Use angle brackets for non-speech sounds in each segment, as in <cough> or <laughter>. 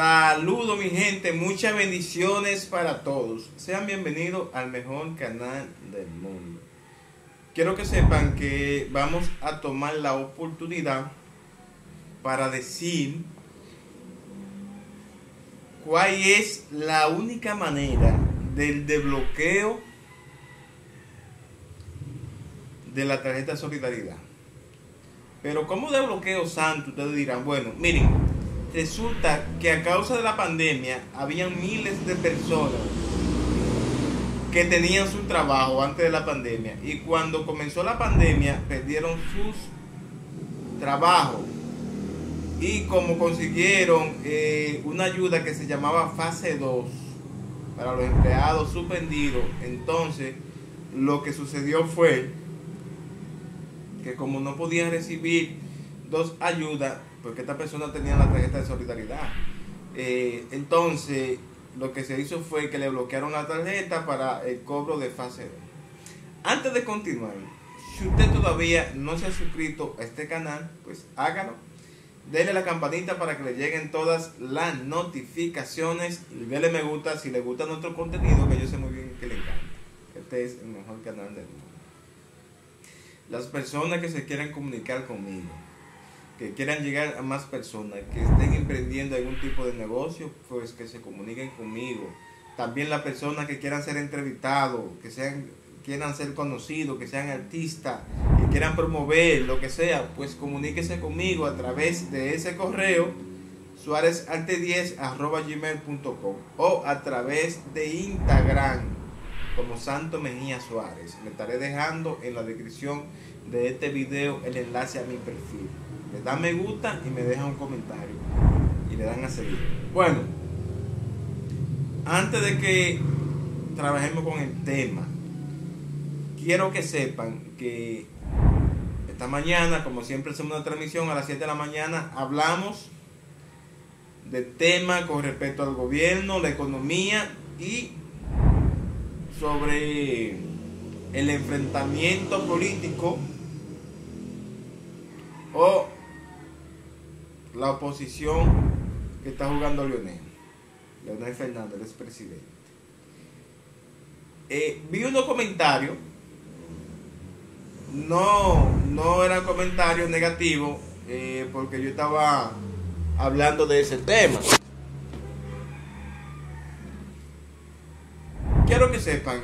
Saludos mi gente, muchas bendiciones para todos. Sean bienvenidos al mejor canal del mundo. Quiero que sepan que vamos a tomar la oportunidad para decir cuál es la única manera del desbloqueo de la tarjeta de solidaridad. Pero ¿cómo desbloqueo santo? Ustedes dirán, bueno, miren, resulta que a causa de la pandemia habían miles de personas que tenían su trabajo antes de la pandemia y cuando comenzó la pandemia perdieron sus trabajos. Y como consiguieron eh, una ayuda que se llamaba fase 2 para los empleados suspendidos, entonces lo que sucedió fue que como no podían recibir dos ayudas, porque esta persona tenía la tarjeta de solidaridad, eh, entonces lo que se hizo fue que le bloquearon la tarjeta para el cobro de fase 2. Antes de continuar, si usted todavía no se ha suscrito a este canal, pues hágalo. Denle la campanita para que le lleguen todas las notificaciones y denle me gusta si le gusta nuestro contenido, que yo sé muy bien que le encanta. Este es el mejor canal del mundo. Las personas que se quieran comunicar conmigo, que quieran llegar a más personas, que estén emprendiendo algún tipo de negocio, pues que se comuniquen conmigo. También las personas que quieran ser entrevistados, que sean, quieran ser conocidos, que sean artistas, que quieran promover lo que sea, pues comuníquese conmigo a través de ese correo suárezarte10 gmail.com o a través de Instagram como Santo Mejía Suárez. Le estaré dejando en la descripción de este video el enlace a mi perfil. Le dan me gusta y me dejan un comentario. Y le dan a seguir. Bueno, antes de que trabajemos con el tema, quiero que sepan que esta mañana, como siempre hacemos una transmisión a las 7 de la mañana, hablamos de tema con respecto al gobierno, la economía y sobre el enfrentamiento político o la oposición que está jugando Leonel. Leonel Fernández, es presidente. Eh, vi unos comentarios, no, no eran comentarios negativos, eh, porque yo estaba hablando de ese tema. Quiero que sepan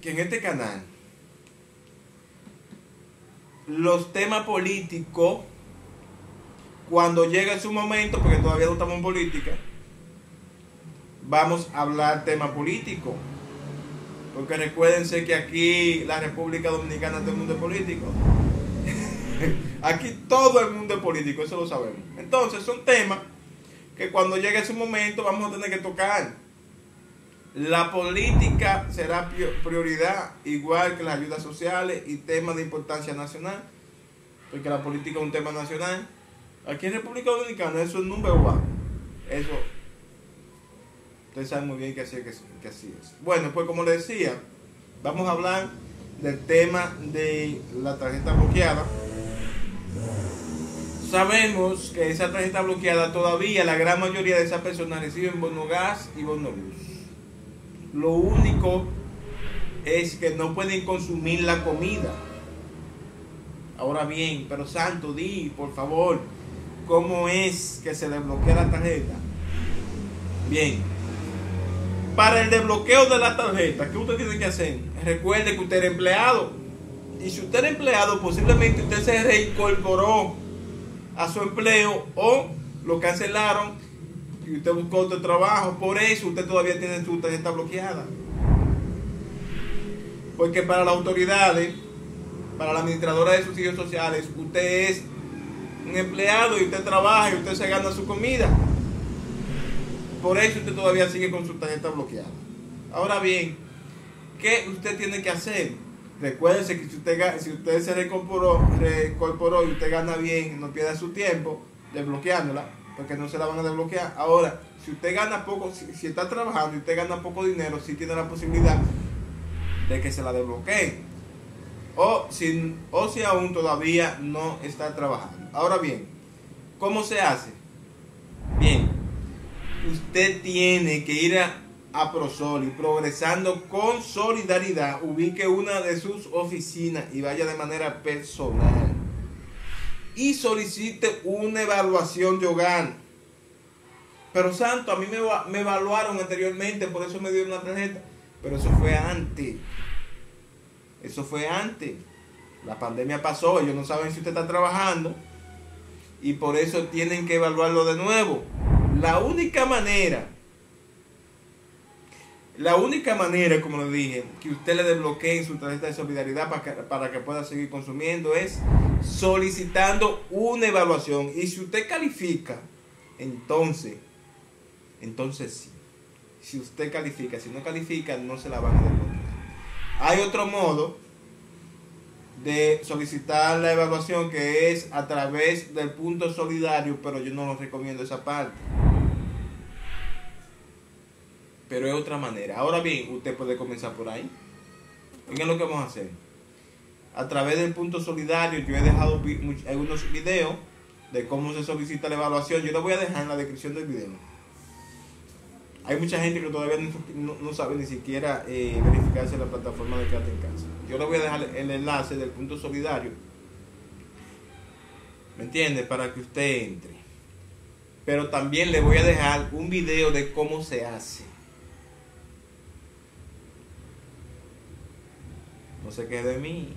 que en este canal los temas políticos, cuando llegue su momento, porque todavía no estamos en política, vamos a hablar tema político. Porque recuérdense que aquí la República Dominicana todo el mundo político. <laughs> aquí todo el mundo es político, eso lo sabemos. Entonces son temas que cuando llegue su momento vamos a tener que tocar. La política será prioridad igual que las ayudas sociales y temas de importancia nacional, porque la política es un tema nacional. Aquí en República Dominicana eso es número uno. Eso, ustedes saben muy bien que así, que así es. Bueno, pues como les decía, vamos a hablar del tema de la tarjeta bloqueada. Sabemos que esa tarjeta bloqueada todavía la gran mayoría de esas personas reciben bono gas y bono luz. Lo único es que no pueden consumir la comida. Ahora bien, pero Santo, di, por favor, ¿cómo es que se desbloquea la tarjeta? Bien, para el desbloqueo de la tarjeta, ¿qué usted tiene que hacer? Recuerde que usted es empleado. Y si usted es empleado, posiblemente usted se reincorporó a su empleo o lo cancelaron y usted buscó otro trabajo, por eso usted todavía tiene su tarjeta bloqueada. Porque para las autoridades, para la administradora de subsidios sociales, usted es un empleado y usted trabaja y usted se gana su comida. Por eso usted todavía sigue con su tarjeta bloqueada. Ahora bien, ¿qué usted tiene que hacer? Recuérdese que si usted, se reincorporó, y usted gana bien, no pierda su tiempo desbloqueándola, porque no se la van a desbloquear. Ahora, si usted gana poco, si, está trabajando y usted gana poco dinero, sí tiene la posibilidad de que se la desbloquee. O si, o si aún todavía no está trabajando. Ahora bien, ¿cómo se hace? Bien, usted tiene que ir a, a Prosol y progresando con solidaridad, ubique una de sus oficinas y vaya de manera personal. Y solicite una evaluaón de. Pero santo, a mí me, me evaluaron anteriormente, por eso me dieron una tarjeta. Pero eso fue antes. Eso fue antes. La pandemia pasó, ellos no saben si usted está trabajando. Y por eso tienen que evaluarlo de nuevo. La única manera, la única manera, como lo dije, que usted le desbloquee su tarjeta de solidaridad para que, para que pueda seguir consumiendo es solicitando una evaluación. Y si usted califica, entonces, entonces sí. Si usted califica, si no califica, no se la van a desbloquear. Hay otro modo de solicitar la evaluación que es a través del punto solidario, pero yo no lo recomiendo esa parte. Pero es otra manera. Ahora bien, usted puede comenzar por ahí. ¿Qué es lo que vamos a hacer? A través del punto solidario, yo he dejado algunos videos de cómo se solicita la evaluación. Yo lo voy a dejar en la descripción del video. Hay mucha gente que todavía no, sabe ni siquiera eh, verificarse la plataforma de Quédate en Casa. Yo le voy a dejar el enlace del punto solidario. ¿Me entiende? Para que usted entre. Pero también le voy a dejar un video de cómo se hace. No se quede de mí.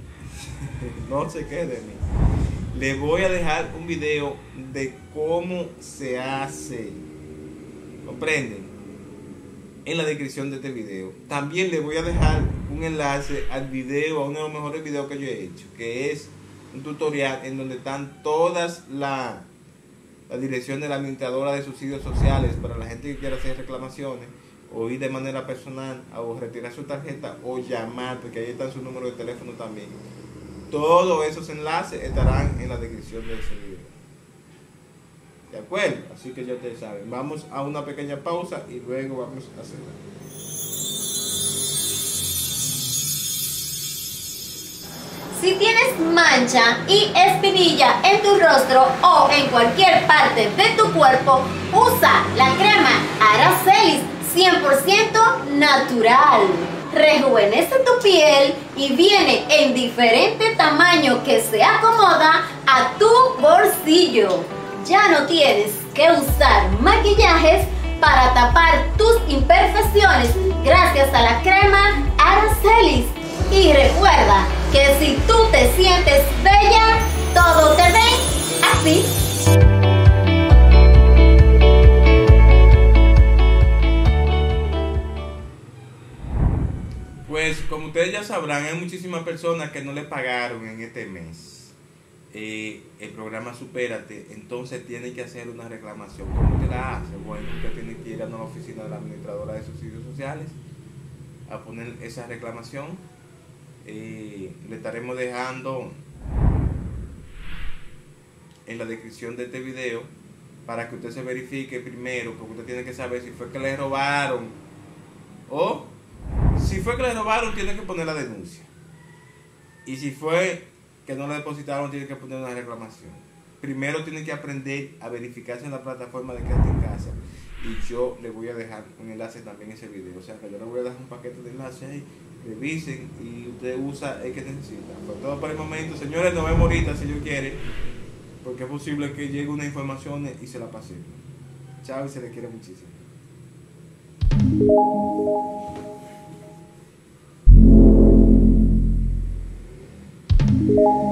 <laughs> no se quede de mí. Le voy a dejar un video de cómo se hace. ¿Comprenden? En la descripción de este video. También le voy a dejar un enlace al video, a uno de los mejores videos que yo he hecho, que es un tutorial en donde están todas las la dirección de la administradora de subsidios sociales para la gente que quiera hacer reclamaciones o ir de manera personal o retirar su tarjeta o llamar, porque ahí está su número de teléfono también. Todos esos enlaces estarán en la descripción de ese video. ¿De acuerdo? Así que ya ustedes saben. Vamos a una pequeña pausa y luego vamos a hacer. Si tienes mancha y espinilla en tu rostro o en cualquier parte de tu cuerpo, usa la crema Aracelis 100% natural. Rejuvenece tu piel y viene en diferente tamaño que se acomoda a tu bolsillo ya no tienes que usar maquillajes para tapar tus imperfecciones gracias a la crema Aracelis. Y recuerda que si tú te sientes bella, todo te ve así. Pues como ustedes ya sabrán, hay muchísimas personas que no le pagaron en este mes. Eh, el programa Supérate, entonces tiene que hacer una reclamación. ¿Cómo te la hace? Bueno, usted tiene que ir a la oficina de la administradora de subsidios sociales a poner esa reclamación. Eh, le estaremos dejando en la descripción de este video para que usted se verifique primero, porque usted tiene que saber si fue que le robaron o si fue que le robaron, tiene que poner la denuncia. Y si fue que no le depositaron tiene que poner una reclamación. Primero tiene que aprender a verificarse en la plataforma de Quédate en Casa. Y yo le voy a dejar un enlace también en ese video. O sea que yo le voy a dejar un paquete de enlaces ahí. Revisen y usted usa el que necesita. Por todo por el momento, señores, nos vemos ahorita si yo quiere. Porque es posible que llegue una información y se la pase. Chao y se le quiere muchísimo. You.